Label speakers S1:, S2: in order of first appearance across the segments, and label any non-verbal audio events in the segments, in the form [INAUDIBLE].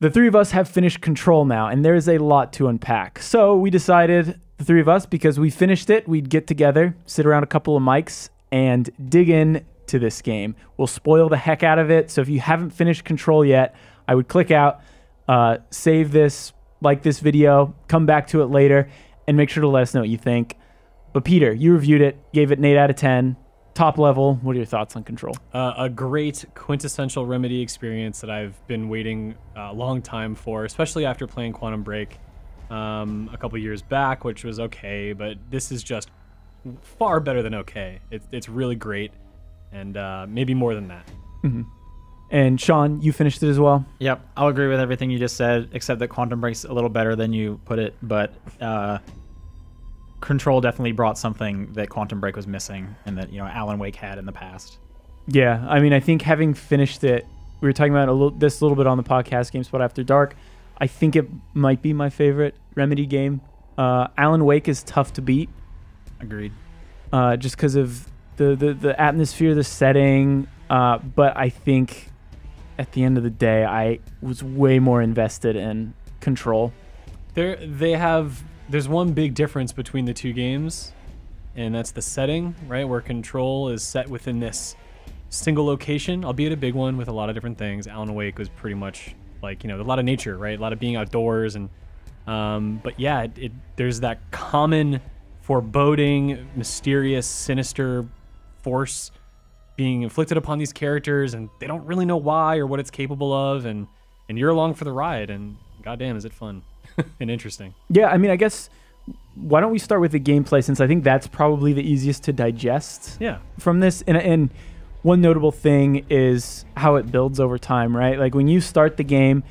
S1: the three of us have finished Control now, and there's a lot to unpack. So we decided, the three of us, because we finished it, we'd get together, sit around a couple of mics, and dig in to this game. We'll spoil the heck out of it. So if you haven't finished Control yet, I would click out, uh, save this, like this video, come back to it later, and make sure to let us know what you think. But Peter, you reviewed it, gave it an 8 out of 10. Top level, what are your thoughts on Control?
S2: Uh, a great quintessential Remedy experience that I've been waiting a long time for, especially after playing Quantum Break um, a couple years back, which was okay, but this is just far better than okay. It, it's really great, and uh, maybe more than that.
S1: And Sean, you finished it as well.
S3: Yep, I'll agree with everything you just said, except that Quantum Break's a little better than you put it. But uh, Control definitely brought something that Quantum Break was missing, and that you know Alan Wake had in the past.
S1: Yeah, I mean, I think having finished it, we were talking about a little, this a little bit on the podcast, GameSpot After Dark. I think it might be my favorite Remedy game. Uh, Alan Wake is tough to beat,
S3: Agreed.
S1: uh, just because of the, the the atmosphere, the setting. Uh, but I think at the end of the day, I was way more invested in Control.
S2: There, they have. There's one big difference between the two games, and that's the setting, right? Where Control is set within this single location, albeit a big one with a lot of different things. Alan Wake was pretty much like you know a lot of nature, right? A lot of being outdoors, and um, but yeah, it, it there's that common foreboding, mysterious, sinister force being inflicted upon these characters, and they don't really know why or what it's capable of, and and you're along for the ride, and goddamn, is it fun [LAUGHS] and interesting.
S1: Yeah, I mean, I guess why don't we start with the gameplay since I think that's probably the easiest to digest.
S2: Yeah.
S1: from this and, and one notable thing is how it builds over time right like when you start the game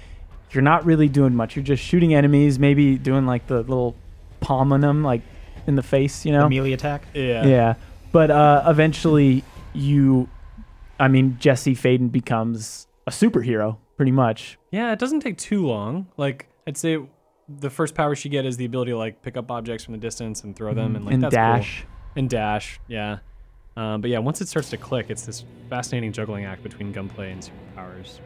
S1: you're not really doing much you're just shooting enemies maybe doing like the little palm on them like in the face you know
S3: The melee attack.
S2: Yeah.
S1: yeah but uh, eventually you i mean jesse faden becomes a superhero pretty much
S2: Yeah, it doesn't take too long. Like I'd say the first power she get is the ability to like pick up objects from the distance and throw them and like
S1: and
S2: that's cool.
S1: dash
S2: And dash, yeah. Um, but yeah, once it starts to click, it's this fascinating juggling act between gunplay and superpowers.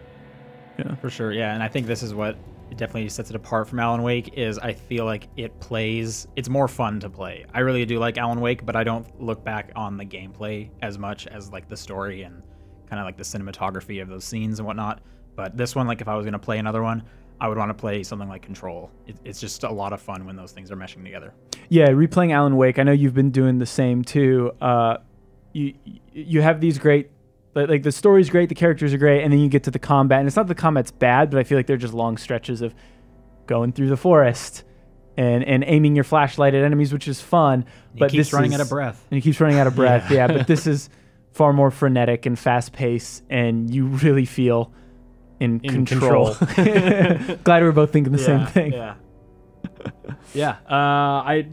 S3: Yeah, for sure, yeah, and I think this is what it definitely sets it apart from Alan Wake. Is I feel like it plays, it's more fun to play. I really do like Alan Wake, but I don't look back on the gameplay as much as like the story and kind of like the cinematography of those scenes and whatnot. But this one, like if I was gonna play another one, I would want to play something like Control. It, it's just a lot of fun when those things are meshing together.
S1: Yeah, replaying Alan Wake. I know you've been doing the same too. Uh, you you have these great, like like, the story's great, the characters are great, and then you get to the combat, and it's not the combat's bad, but I feel like they're just long stretches of going through the forest and and aiming your flashlight at enemies, which is fun.
S3: He
S1: but
S3: keeps
S1: this
S3: running
S1: is-
S3: out of breath.
S1: and he keeps running out of breath. [LAUGHS] yeah. but this is far more frenetic and fast paced, and you really feel in,
S2: In
S1: control. [LAUGHS] [LAUGHS] Glad we're both thinking the same thing.
S3: Yeah.
S2: Yeah, uh, I,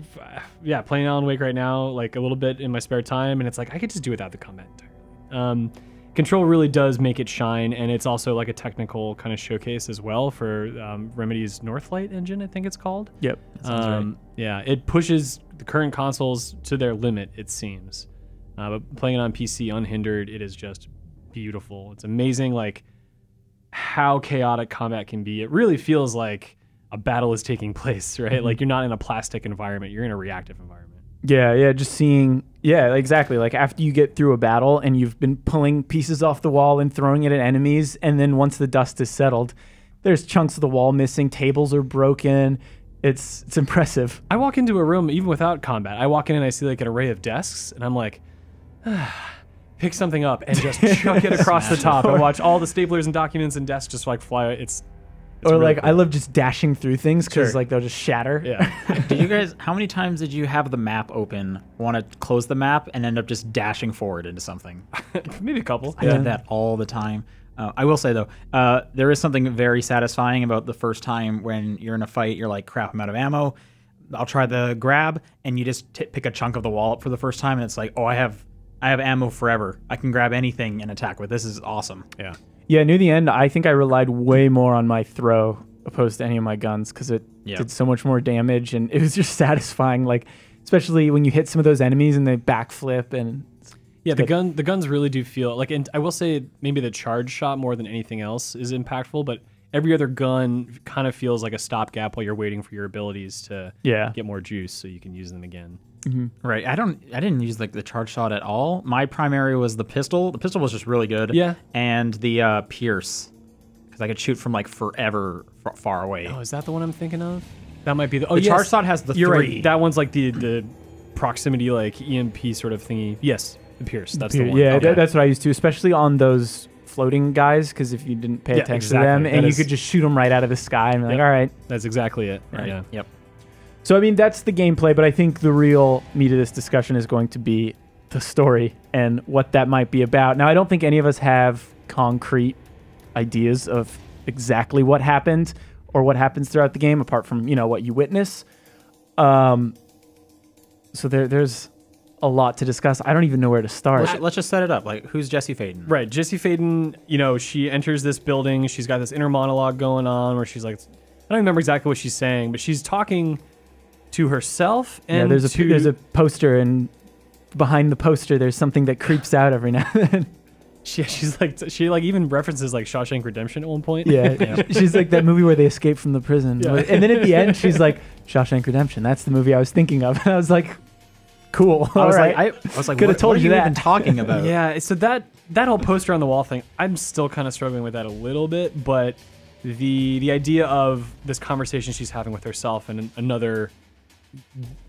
S2: yeah, playing Alan Wake right now, like a little bit in my spare time, and it's like I could just do without the combat entirely. Um, Control really does make it shine, and it's also like a technical kind of showcase as well for um, Remedy's Northlight engine, I think it's called.
S1: Yep.
S3: sounds right.
S2: Um, Yeah, it pushes the current consoles to their limit, it seems. Uh, but playing it on PC unhindered, it is just beautiful. It's amazing, like how chaotic combat can be. It really feels like a battle is taking [LAUGHS] place, right? Mm-hmm. Like you're not in a plastic environment; you're in a reactive environment.
S1: Yeah, yeah, just seeing, yeah, exactly. Like after you get through a battle and you've been pulling pieces off the wall and throwing it at enemies, and then once the dust is settled, there's chunks of the wall missing, tables are broken. It's it's impressive.
S2: I walk into a room even without combat. I walk in and I see like an array of desks, and I'm like, [SIGHS] pick something up and just [LAUGHS] chuck it across the top and watch all the [LAUGHS] staplers and documents and desks just like fly. It's, it's
S1: or
S2: really
S1: like I love just dashing through things because
S2: Sure.
S1: like they'll just shatter.
S2: yeah. [LAUGHS]
S3: Did you guys? How many times did you have the map open, want to close the map, and end up just dashing forward into something?
S2: Maybe a couple.
S3: I did that all the time. Uh, I will say though, uh, there is something very satisfying about the first time when you're in a fight. You're like, "Crap, I'm out of ammo." I'll try the grab, and you just t- pick a chunk of the wall up for the first time, and it's like, "Oh, I have, I have ammo forever. I can grab anything and attack with. This is awesome."
S2: Yeah.
S1: Yeah, near the end, I think I relied way more on my throw opposed to any of my guns because it
S3: Yeah.
S1: did so much more damage and [LAUGHS] it was just satisfying. Like, especially when you hit some of those enemies and they backflip and
S2: Yeah, the
S1: good.
S2: gun the guns really do feel like and I will say maybe the charge shot more than anything else is impactful, but every other gun kind of feels like a stopgap while you're waiting for your abilities to
S1: Yeah.
S2: get more juice so you can use them again.
S3: Right. I don't. I didn't use like the charge shot at all. My primary was the pistol. The pistol was just really good.
S2: Yeah.
S3: And the uh, pierce, because I could shoot from like forever f- far away.
S2: Oh, is that the one I'm thinking of? That might be the. Oh,
S3: The
S2: yes.
S3: charge shot has the
S2: You're
S3: three.
S2: right. That one's like the the proximity like EMP sort of thingy. Yes, the Pierce. That's the one.
S1: Yeah,
S2: Okay.
S1: that- that's what I used to, especially on those floating guys, because if you didn't pay
S2: Yeah,
S1: attention
S2: exactly.
S1: to them,
S2: That
S1: and you could just shoot them right out of the sky and be like,
S2: Yep.
S1: all right.
S2: That's exactly it.
S3: Right.
S2: Yeah.
S3: Yep.
S1: So I mean, that's the gameplay, but I think the real meat of this discussion is going to be the story and what that might be about. Now, I don't think any of us have concrete ideas of exactly what happened or what happens throughout the game, apart from you know what you witness. Um, so there, there's a lot to discuss. I don't even know where to start.
S3: Let's, let's just set it up. Like, who's Jesse Faden?
S2: Right. Jesse Faden, you know, she enters this building. She's got this inner monologue going on where she's like, I don't remember exactly what she's saying, but she's talking to herself and
S1: yeah, there's a
S2: to,
S1: there's a poster, and behind the poster, there's something that creeps out every now and then. [LAUGHS]
S2: She, she's like, she like even references like Shawshank Redemption at one point.
S1: Yeah, [LAUGHS] [LAUGHS] she's like that movie where they escape from the prison.
S2: Yeah.
S1: And then at the end, she's like, Shawshank Redemption. That's the movie I was thinking of. And I was like, cool.
S3: I was
S1: right.
S3: like, I, I was like,
S1: Coulda told
S3: what
S1: you
S3: you
S1: that.
S3: even talking about? It.
S2: Yeah, so that that whole poster on the wall thing, I'm still kind of struggling with that a little bit, but the the idea of this conversation she's having with herself and another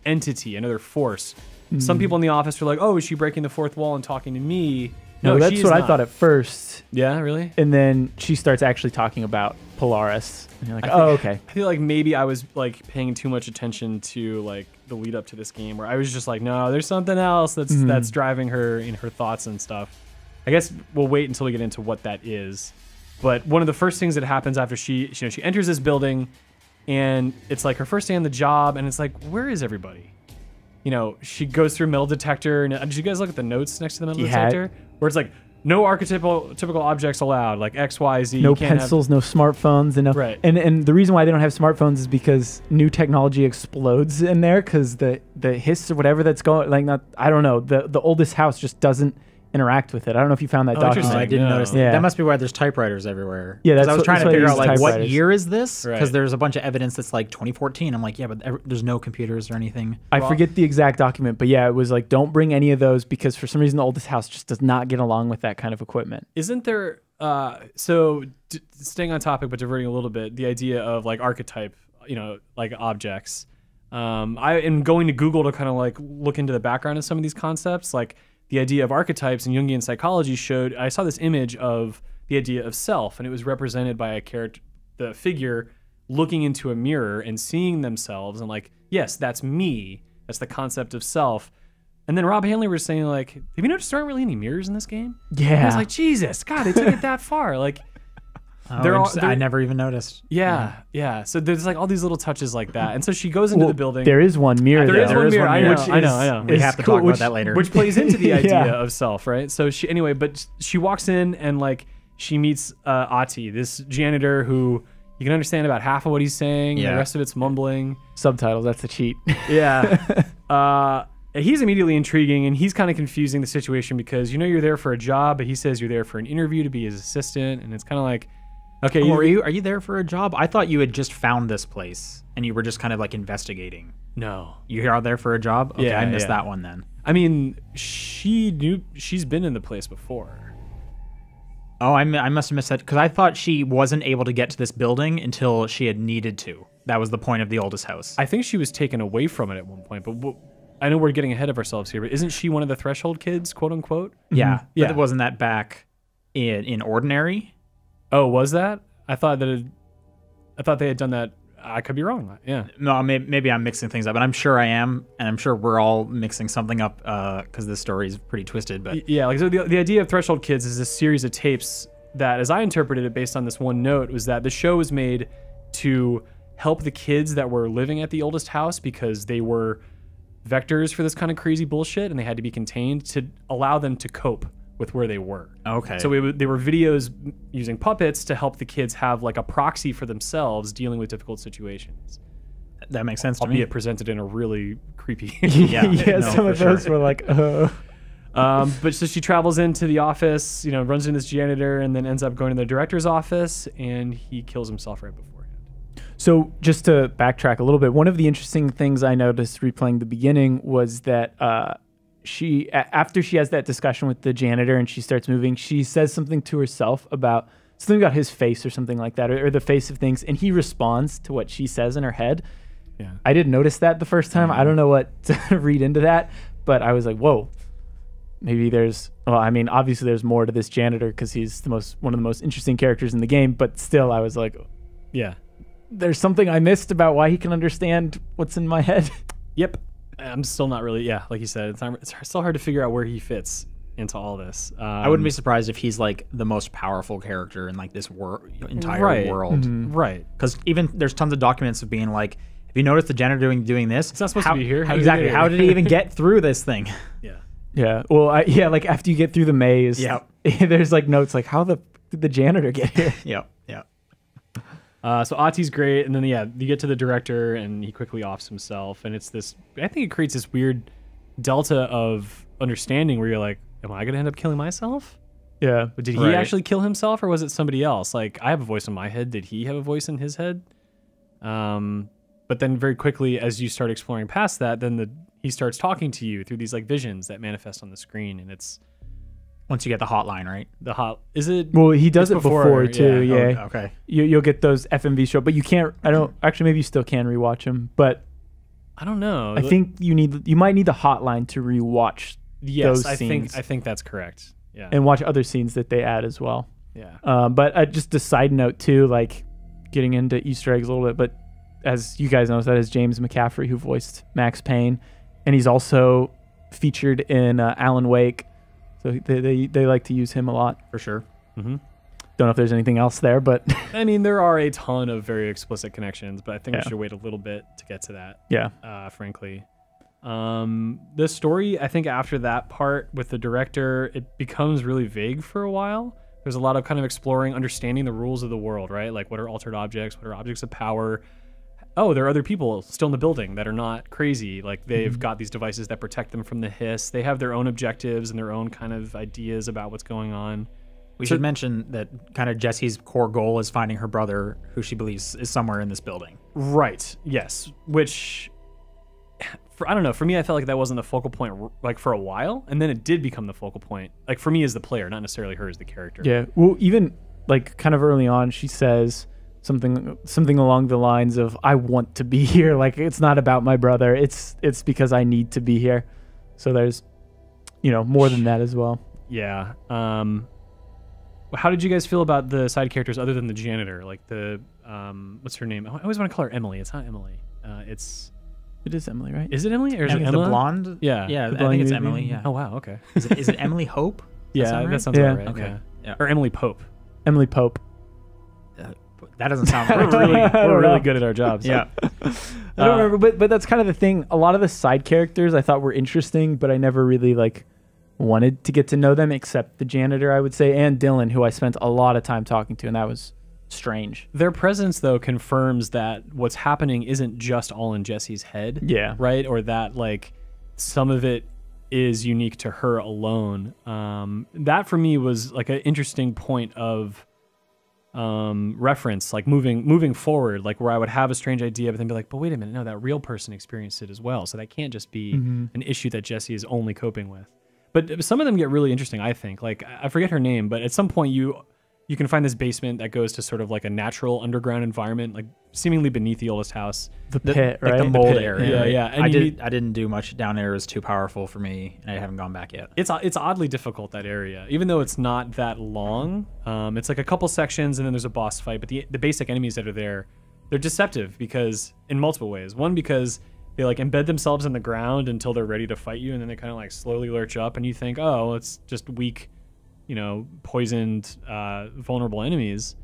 S2: entity, another force. Some people in the office are like, "Oh, is she breaking the fourth wall and talking to me?"
S1: no, that's
S2: she's
S1: what I thought at first.
S2: Yeah, really.
S1: And then she starts actually talking about Polaris. And you're like,
S2: I
S1: oh,
S2: think-
S1: okay.
S2: I feel like maybe I was like paying too much attention to like the lead up to this game, where I was just like, "No, there's something else that's
S1: Mhm.
S2: that's driving her in her thoughts and stuff." I guess we'll wait until we get into what that is. But one of the first things that happens after she, you know, she enters this building, and it's like her first day on the job, and it's like, where is everybody? You know, she goes through metal detector, and uh, did you guys look at the notes next to the metal
S1: Yeah.
S2: detector, where it's like, no archetypical typical objects allowed, like X, Y, Z.
S1: No
S2: can't have-
S1: pencils, no smartphones, and no.
S2: Right.
S1: And and the reason why they don't have smartphones is because new technology explodes in there because the the hiss or whatever that's going like not I don't know the the oldest house just doesn't interact with it. I don't know if you found that
S2: Oh,
S1: document.
S3: I didn't
S2: No.
S3: notice.
S1: Yeah.
S3: That. that must be why there's typewriters everywhere.
S1: Yeah, that's
S3: I was
S1: what-
S3: trying
S1: that's
S3: to figure out like what year is this? Because
S2: Right.
S3: there's a bunch of evidence that's like 2014. I'm like, yeah, but there's no computers or anything.
S1: I
S2: Well-
S1: forget the exact document, but yeah, it was like don't bring any of those because for some reason the oldest house just does not get along with that kind of equipment.
S2: Isn't there? Uh, so d- staying on topic, but diverting a little bit, the idea of like archetype, you know, like objects. Um, I am going to Google to kind of like look into the background of some of these concepts, like the idea of archetypes in Jungian psychology. Showed I saw this image of the idea of self, and it was represented by a character, the figure looking into a mirror and seeing themselves, and like, yes, that's me. That's the concept of self. And then Rob Hanley was saying like, have you noticed there aren't really any mirrors in this game? And I was like, Jesus, God, they took it that [LAUGHS] far. Like,
S3: Oh,
S2: They're all-
S3: I
S2: they're-
S3: never even noticed.
S2: yeah, yeah. So there's like all these little touches like that. And so she goes into
S1: Well,
S2: the building.
S1: There is one mirror.
S2: There
S1: though.
S2: is one mirror. I know,
S1: which
S2: I know, I know.
S3: We have to
S1: cool,
S3: talk
S1: which-
S3: about that later.
S2: which plays into the [LAUGHS] idea
S1: Yeah.
S2: of self, right? So she anyway, but she walks in and like she meets uh, Ahti, this janitor who you can understand about half of what he's saying.
S3: Yeah.
S2: The rest of it's mumbling.
S1: Subtitles. That's the cheat.
S2: Yeah. [LAUGHS] uh, he's immediately intriguing and he's kind of confusing the situation because you know you're there for a job, but he says you're there for an interview to be his assistant, and it's kind of like, okay,
S3: Oh,
S2: you,
S3: are you are you there for a job? I thought you had just found this place and you were just kind of like investigating.
S2: no.
S3: You are there for a job? Okay,
S2: Yeah,
S3: I missed
S2: yeah.
S3: that one then.
S2: I mean, she knew she's been in the place before.
S3: Oh, I, I must have missed that because I thought she wasn't able to get to this building until she had needed to. That was the point of the oldest house.
S2: I think she was taken away from it at one point, but w- I know we're getting ahead of ourselves here. But isn't she one of the threshold kids, quote unquote?
S3: yeah,
S2: Mm-hmm. Yeah.
S3: But wasn't that back in in ordinary?
S2: Oh, was that? I thought that. It, I thought they had done that. I could be wrong. Yeah.
S3: No, maybe, maybe I'm mixing things up, but I'm sure I am, and I'm sure we're all mixing something up uh, because this story is pretty twisted. But
S2: Yeah, like so the, the idea of Threshold Kids is a series of tapes that, as I interpreted it based on this one note, was that the show was made to help the kids that were living at the oldest house because they were vectors for this kind of crazy bullshit and they had to be contained to allow them to cope with where they were.
S3: okay,
S2: So we, they were videos using puppets to help the kids have like a proxy for themselves dealing with difficult situations,
S3: that makes sense to me.
S2: albeit presented in a really creepy. [LAUGHS]
S3: Yeah, [LAUGHS]
S1: yeah.
S3: no,
S1: some of those were like, oh.
S2: Um, but so she travels into the office, you know, runs into this janitor, and then ends up going to the director's office, and he kills himself right beforehand.
S1: So just to backtrack a little bit, one of the interesting things I noticed replaying the beginning was that uh, she, a- after she has that discussion with the janitor and she starts moving, she says something to herself about something about his face or something like that, or, or the face of things, and he responds to what she says in her head.
S2: Yeah.
S1: I didn't notice that the first time. I don't mm-hmm. know what to [LAUGHS] read into that, but I was like, whoa. Maybe there's, well, I mean, obviously there's more to this janitor because he's the most one of the most interesting characters in the game. But still, I was like,
S2: Yeah.
S1: there's something I missed about why he can understand what's in my head.
S2: Yep. I'm still not really, yeah, like you said, it's, not, it's still hard to figure out where he fits into all this. Um,
S3: I wouldn't be surprised if he's like the most powerful character in like this wor- entire
S2: Right.
S3: world.
S2: right.
S3: Because even there's tons of documents of being like, have you noticed the janitor doing doing this? It's
S2: not supposed to be here. How did he
S3: exactly. How did he even get [LAUGHS] through this thing?
S2: Yeah.
S1: Yeah. Well, I, yeah, like after you get through the maze,
S3: Yep. [LAUGHS]
S1: there's like notes like, how the did the janitor get here? [LAUGHS]
S3: yep. Yep.
S2: Uh, so Ahti's great, and then yeah, you get to the director, and he quickly offs himself, and it's this. I think it creates this weird delta of understanding where you're like, "Am I gonna end up killing myself?
S1: yeah.
S2: But did he
S3: Right.
S2: actually kill himself, or was it somebody else? Like, I have a voice in my head. Did he have a voice in his head? Um, but then very quickly, as you start exploring past that, then the he starts talking to you through these like visions that manifest on the screen, and it's
S3: Once you get the hotline, right?
S2: the hot. Is it?
S1: Well, he does it before, too.
S2: yeah.
S1: Yeah.
S3: Oh, okay.
S1: You, you'll get those FMV show, but you can't. I don't actually. Maybe you still can rewatch them, but
S2: I don't know.
S1: I think you need. You might need the hotline to rewatch
S2: yes,
S1: those
S2: I
S1: scenes.
S2: think I think that's correct. Yeah,
S1: and watch other scenes that they add as well.
S2: yeah.
S1: Um, but uh, just a side note too, like getting into Easter eggs a little bit. But as you guys know, that is James McCaffrey who voiced Max Payne, and he's also featured in uh, Alan Wake. So they, they they like to use him a lot.
S3: For sure.
S2: hmm
S1: Don't know if there's anything else there, but [LAUGHS]
S2: I mean, there are a ton of very explicit connections, but I think
S1: Yeah.
S2: we should wait a little bit to get to that.
S1: yeah,
S2: uh, frankly. Um, the story, I think, after that part with the director, it becomes really vague for a while. There's a lot of kind of exploring, understanding the rules of the world, right? Like, what are altered objects? What are objects of power? Oh, there are other people still in the building that are not crazy. Like, they've mm-hmm. got these devices that protect them from the hiss. They have their own objectives and their own kind of ideas about what's going on.
S3: We
S2: So-
S3: should mention that kind of Jesse's core goal is finding her brother, who she believes is somewhere in this building.
S2: Right. Yes. Which, for I don't know. For me, I felt like that wasn't the focal point like for a while, and then it did become the focal point. Like for me as the player, not necessarily her as the character.
S1: yeah. Well, even like kind of early on, she says something something along the lines of "I want to be [LAUGHS] here." Like it's not about my brother. It's it's because I need to be here. So there's, you know, more than that as well.
S2: Yeah. Um, how did you guys feel about the side characters other than the janitor? Like the um, what's her name? I always want to call her Emily. It's not Emily. Uh, it's
S1: It is Emily, right?
S2: is it Emily or is
S3: Em-
S2: it
S3: the blonde?
S2: Yeah.
S3: Yeah,
S1: The
S3: I
S1: blonde
S3: think it's
S1: lady?
S3: Emily. Yeah.
S2: Oh wow. Okay.
S3: Is it, is it Emily Hope? [LAUGHS]
S2: yeah,
S3: sound
S2: that
S3: right?
S2: sounds
S1: Yeah.
S2: about right.
S3: Okay.
S2: Yeah.
S3: Yeah.
S2: Or Emily Pope.
S1: Emily Pope.
S3: That doesn't sound [LAUGHS]
S2: We're really, we're really good at our jobs. [LAUGHS]
S3: yeah. [LAUGHS]
S1: I don't
S2: Uh,
S1: remember, but but that's kind of the thing. A lot of the side characters I thought were interesting, but I never really like wanted to get to know them, except the janitor, I would say, and Dylan, who I spent a lot of time talking to, and that was strange.
S2: Their presence, though, confirms that what's happening isn't just all in Jesse's head,
S1: Yeah,
S2: right? Or that, like, some of it is unique to her alone. Um, that, for me, was like an interesting point of um, reference, like moving moving forward, like where I would have a strange idea, but then be like, but wait a minute, no, that real person experienced it as well. So that can't just be an issue that Jesse is only coping with. But some of them get really interesting, I think. Like I forget her name, but at some point you you can find this basement that goes to sort of like a natural underground environment, like seemingly beneath the oldest house.
S1: the
S3: The-
S1: pit,
S3: like
S1: right?
S3: the mold
S2: pit,
S3: area.
S2: yeah, yeah, and
S3: I did.
S2: need-
S3: I didn't do much down there. It was too powerful for me, and I haven't gone back yet.
S2: It's it's oddly difficult that area, even though it's not that long. Um, it's like a couple sections, and then there's a boss fight. But the the basic enemies that are there, they're deceptive because in multiple ways. One because they like embed themselves in the ground until they're ready to fight you, and then they kind of like slowly lurch up, and you think, oh, it's just weak, you know, poisoned, uh, vulnerable enemies.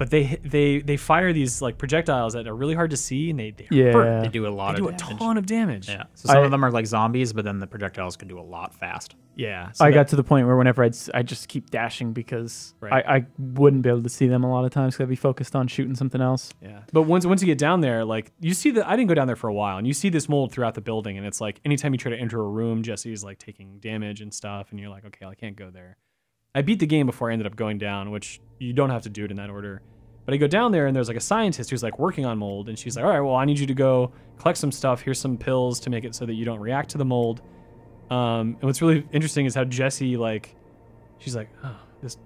S2: but they they they fire these like projectiles that are really hard to see, and they, they
S1: Yeah.
S2: hurt.
S3: They do a lot
S2: They do
S3: of
S2: a ton of damage.
S3: Yeah. So some
S1: I-
S3: of them are like zombies, but then the projectiles can do a lot fast.
S2: yeah. so
S1: I
S2: that-
S1: got to the point where whenever I'd s- I just keep dashing because
S2: Right.
S1: I, I wouldn't be able to see them a lot of times because I'd be focused on shooting something else.
S2: Yeah. But once once you get down there, like you see that I didn't go down there for a while, and you see this mold throughout the building, and it's like anytime you try to enter a room, Jesse's like taking damage and stuff, and you're like, okay, I can't go there. I beat the game before I ended up going down, which you don't have to do it in that order. But I go down there and there's like a scientist who's like working on mold, and she's like, all right, well, I need you to go collect some stuff. Here's some pills to make it so that you don't react to the mold. Um, and what's really interesting is how Jesse like, she's like, oh, this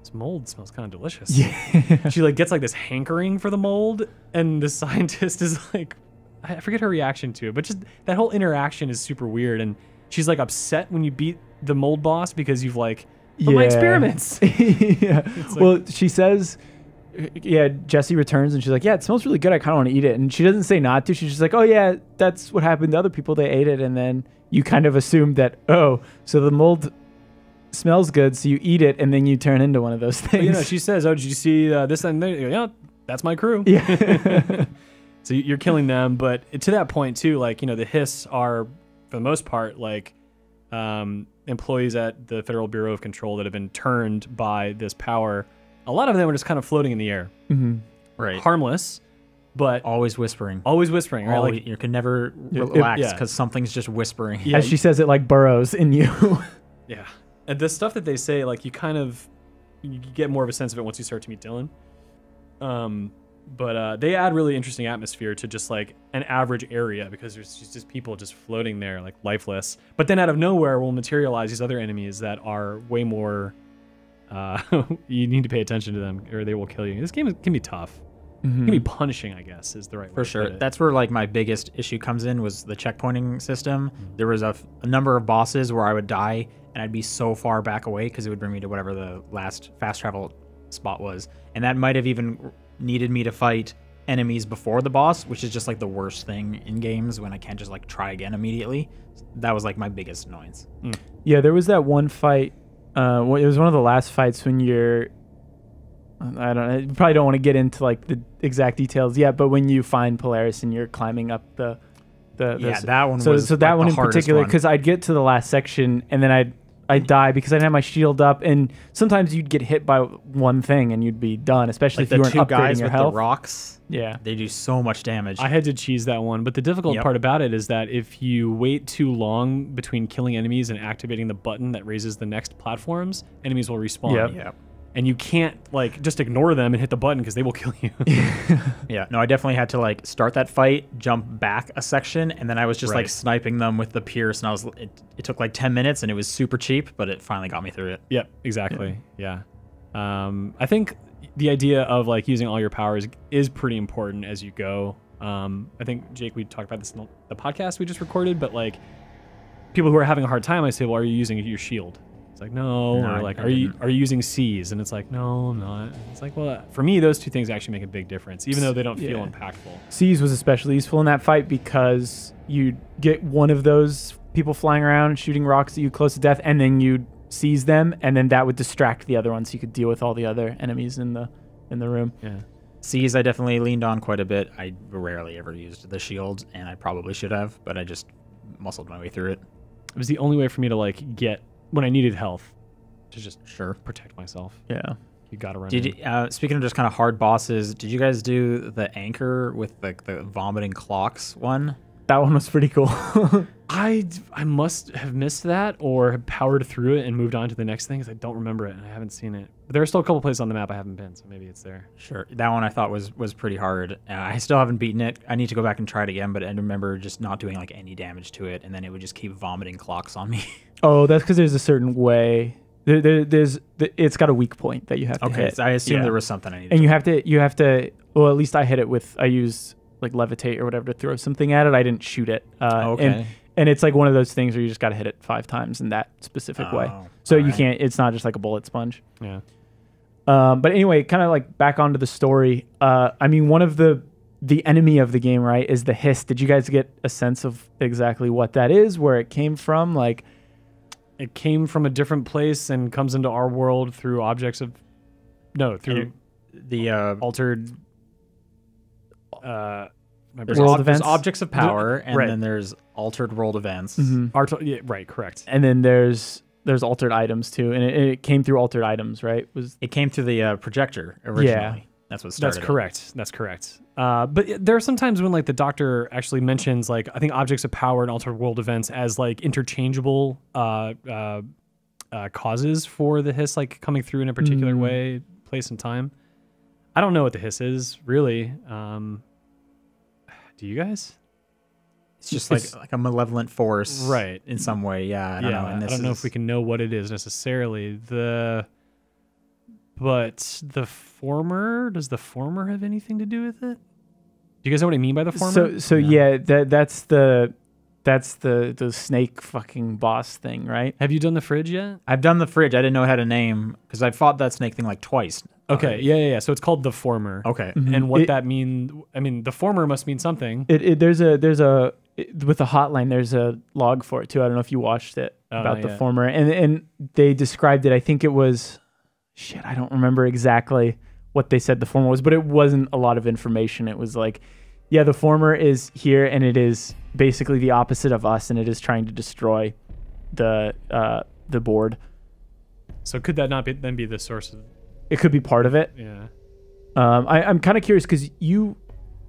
S2: this mold smells kind of delicious
S1: Yeah. [LAUGHS]
S2: she like gets like this hankering for the mold and the scientist [LAUGHS] is like i forget her reaction to it but just that whole interaction is super weird and she's like upset when you beat the mold boss because you've like but my experiments [LAUGHS]
S1: yeah.
S2: like-
S1: well, she says, yeah, Jesse returns and she's like, yeah, it smells really good. I kind of want to eat it. And she doesn't say not to. She's just like, oh, yeah, that's what happened to other people. They ate it. And then you kind of assume that, oh, so the mold smells good. So you eat it and then you turn into one of those
S2: but,
S1: things.
S2: you know she says oh did you see uh, this and there You go, yeah that's my crew
S1: yeah. [LAUGHS] [LAUGHS]
S2: so you're killing them but to that point too like you know the hiss are for the most part like um, employees at the federal bureau of control that have been turned by this power a lot of them are just kind of floating in the air
S1: Mhm.
S3: Right.
S2: harmless but
S3: Always whispering.
S2: always whispering right
S3: Always,
S2: like
S3: you can never
S1: Yeah, it-
S3: relax
S2: yeah.
S3: because something's just whispering.
S2: Yeah,
S1: As she says it like burrows in you. [LAUGHS]
S2: yeah and the stuff that they say like you kind of you get more of a sense of it once you start to meet dylan um but uh, they add really interesting atmosphere to just like an average area because there's just, just people just floating there like lifeless. But then out of nowhere will materialize these other enemies that are way more uh, [LAUGHS] you need to pay attention to them or they will kill you. This game is- can be tough. It can be punishing i guess is the right way
S3: For sure. That's where like my biggest issue comes in was the checkpointing system. There was a, f- a number of bosses where I would die and I'd be so far back away because it would bring me to whatever the last fast travel spot was, and that might have even needed me to fight enemies before the boss, which is just like the worst thing in games when I can't just like try again immediately. That was like my biggest annoyance.
S1: Yeah, there was that one fight. Uh, it was one of the last fights when you're. I don't know. You probably don't want to get into like the exact details yet, but when you find Polaris and you're climbing up the, the, the
S3: Yeah, that one
S1: So,
S3: was,
S1: so that
S3: like,
S1: one
S3: the
S1: in particular, because I'd get to the last section and then I'd I'd die because I didn't have my shield up, and sometimes you'd get hit by one thing and you'd be done, especially
S3: Like
S1: if you
S3: the
S1: weren't
S3: two
S1: upgrading
S3: guys
S1: your
S3: with
S1: health.
S3: the rocks,
S1: Yeah.
S3: they do so much damage.
S2: I had to cheese that one, but the difficult
S3: Yep.
S2: part about it is that if you wait too long between killing enemies and activating the button that raises the next platforms, enemies will respawn.
S1: Yep.
S3: yeah.
S2: And you can't like just ignore them and hit the button because they will kill you. [LAUGHS]
S3: Yeah, no, I definitely had to like start that fight, jump back a section, and then I was just
S2: Right.
S3: like sniping them with the Pierce, and I was it, it took like ten minutes, and it was super cheap, but it finally got me through it.
S2: yep, exactly. Yeah. Um, I think the idea of like using all your powers is pretty important as you go. Um, I think Jake, we talked about this in the, the podcast we just recorded, but like people who are having a hard time, I say, well, are you using your shield? It's like no,
S3: No,
S2: or like are you are you using Seize? And it's like no, I'm not. It's like well, for me, those two things actually make a big difference, even though they don't feel
S1: Yeah.
S2: impactful.
S1: Seize was especially useful in that fight because you get one of those people flying around shooting rocks at you close to death, and then you seize them, and then that would distract the other ones, so you could deal with all the other enemies in the in the room.
S2: Yeah.
S3: Seize I definitely leaned on quite a bit. I rarely ever used the shield, and I probably should have, but I just muscled my way through it.
S2: It was the only way for me to like get when I needed health to just
S3: Sure.
S2: protect myself.
S1: Yeah.
S2: You gotta run.
S3: Did
S2: in.
S3: you, uh, speaking of just kind of hard bosses, did you guys do the anchor with like the vomiting clocks one?
S1: That one was pretty cool. [LAUGHS]
S2: I I must have missed that or have powered through it and moved on to the next thing because I don't remember it and I haven't seen it. But there are still a couple places on the map I haven't been, so maybe it's there.
S3: Sure, that one I thought was was pretty hard. Uh, I still haven't beaten it. I need to go back and try it again, but I remember just not doing like any damage to it, and then it would just keep vomiting clocks on me. [LAUGHS]
S1: oh, that's because there's a certain way. There, there, there's it's got a weak point that you have to
S3: okay,
S1: hit.
S3: so I assume
S1: Yeah.
S3: there was something I needed.
S1: and you have to you have to well at least i hit it with i used like levitate or whatever to throw something at it i didn't shoot it uh,
S3: Okay.
S1: and and it's like one of those things where you just got to hit it five times in that specific way
S3: Oh,
S1: so you
S3: alright.
S1: can't it's not just like a bullet sponge
S2: Yeah.
S1: um, but anyway kind of like back onto the story uh, i mean one of the the enemy of the game right is the hiss did you guys get a sense of exactly what that is where it came from like
S2: It came from a different place and comes into our world through objects of no, through
S3: the uh,
S2: altered. Uh, my
S3: there's,
S1: World
S3: ob- there's objects of power, and
S1: right.
S3: then there's altered world events.
S1: Mhm.
S2: Art- yeah, right, correct.
S1: And then there's there's altered items too, and it, it came through altered items, right? Was
S3: It came through the uh, projector originally. Yeah. That's what started.
S2: That's
S3: it.
S2: correct. That's correct. Uh, but there are some times when like the doctor actually mentions like I think objects of power and altered world events as like interchangeable uh, uh, uh, causes for the hiss like coming through in a particular
S1: Mm.
S2: way, place and time. I don't know what the hiss is really. Um, do you guys?
S3: It's just like
S2: It's-
S3: like a malevolent force,
S2: Right.
S3: In some way, yeah. I don't
S2: yeah,
S3: know. And
S2: I don't know if we can know what it is necessarily. The but the former does the former have anything to do with it? Do you guys know what I mean by the former?
S1: so so
S3: No.
S1: yeah. That that's the that's the the snake fucking boss thing, right?
S2: Have you done the fridge yet?
S3: I've done the fridge. I didn't know how to name because I fought that snake thing like twice.
S2: Okay,
S3: already.
S2: yeah, yeah, yeah. So it's called the former.
S3: Okay.
S2: And mm-hmm. what
S1: It-
S2: that mean? I mean, the former must mean something.
S1: It, it there's a there's a it- with the hotline there's a log for it too. I don't know if you watched it
S2: Oh,
S1: about
S2: not
S1: the
S2: yet.
S1: former and and they described it. I think it was shit. I don't remember exactly what they said the former was, but it wasn't a lot of information. It was like, yeah, the former is here and it is basically the opposite of us, and it is trying to destroy the uh, the board.
S2: So could that not be then be the source of?
S1: It could be part of it.
S2: Yeah.
S1: Um, I, I'm kind of curious because you